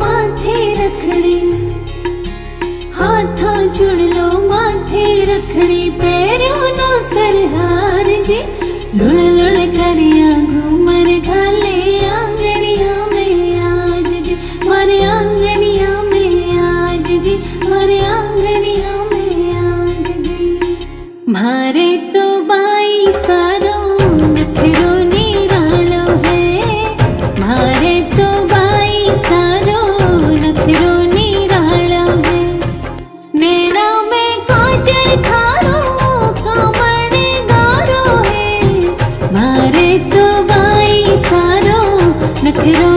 माथे रखने। हाथा जुड़ लो माथे रखने। पैरों नो सरहार लुड़ लुड़ भारे तो भाई सारो नखरो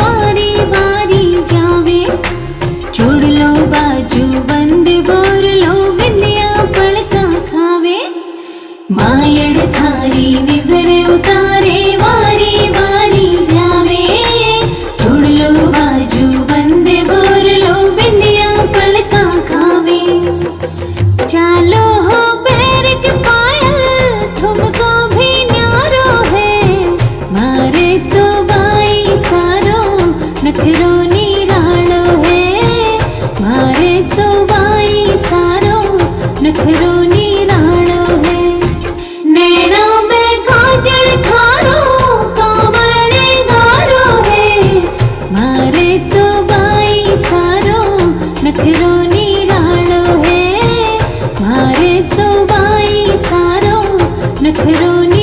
वारी वारी जावे। लो बाजू, बंद बोर लो बिंदिया खावे। मायड़ थारी नज़र उतारे, वारी जावे। लो बाजू, बंद लो खावे। चालो नखरों